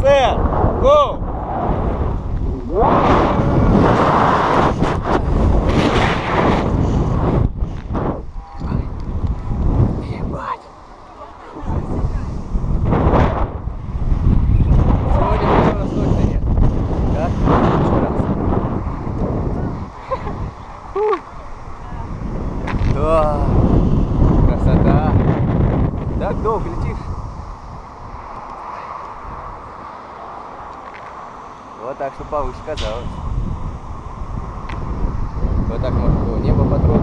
Все, го! Да, красота. Так долго летит. Вот так, что повыше казалось. Вот так можно было небо потрогать.